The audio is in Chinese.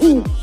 嗯。